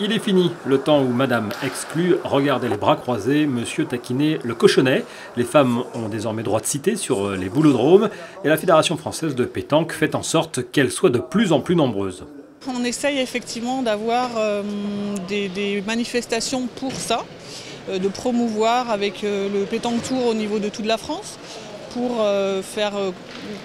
Il est fini le temps où Madame exclut regardait les bras croisés, Monsieur taquinait le cochonnet. Les femmes ont désormais droit de citer sur les boulodromes et la Fédération française de pétanque fait en sorte qu'elles soient de plus en plus nombreuses. On essaye effectivement d'avoir euh, des, manifestations pour ça, euh, de promouvoir avec euh, le pétanque tour au niveau de toute la France pour faire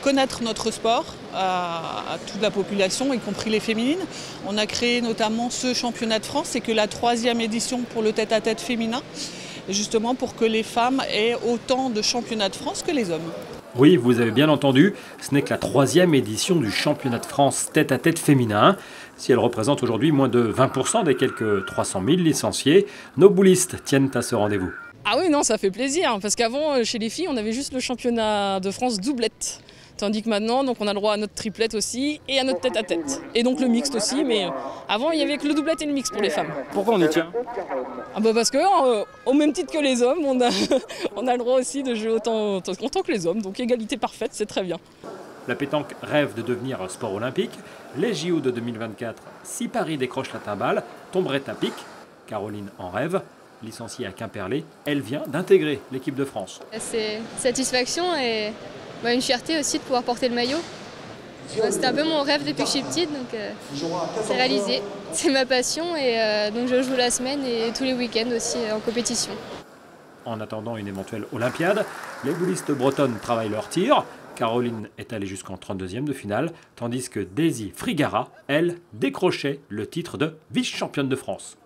connaître notre sport à, toute la population, y compris les féminines. On a créé notamment ce championnat de France, c'est que la troisième édition pour le tête-à-tête féminin, justement pour que les femmes aient autant de championnats de France que les hommes. Oui, vous avez bien entendu, ce n'est que la troisième édition du championnat de France tête-à-tête féminin. Si elle représente aujourd'hui moins de 20% des quelques 300 000 licenciés, nos boulistes tiennent à ce rendez-vous. Ah oui, non, ça fait plaisir, parce qu'avant, euh, chez les filles, on avait juste le championnat de France doublette. Tandis que maintenant, donc, on a le droit à notre triplette aussi et à notre tête à tête. Et donc le mixte aussi, mais euh, avant, il n'y avait que le doublette et le mixte pour les femmes. Pourquoi on y tient? Ah bah Parce que, euh, au même titre que les hommes, on a, on a le droit aussi de jouer autant, autant que les hommes. Donc égalité parfaite, c'est très bien. La pétanque rêve de devenir un sport olympique. Les JO de 2024, si Paris décroche la timbale, tomberait à pic. Caroline en rêve. Licenciée à Quimperlé, elle vient d'intégrer l'équipe de France. C'est satisfaction et bah, une fierté aussi de pouvoir porter le maillot. C'était un peu mon rêve depuis que je suis petite, donc euh, c'est réalisé. C'est ma passion et euh, donc je joue la semaine et tous les week-ends aussi en compétition. En attendant une éventuelle Olympiade, les boulistes bretonnes travaillent leur tir. Caroline est allée jusqu'en 32e de finale, tandis que Daisy Frigara, elle, décrochait le titre de vice-championne de France.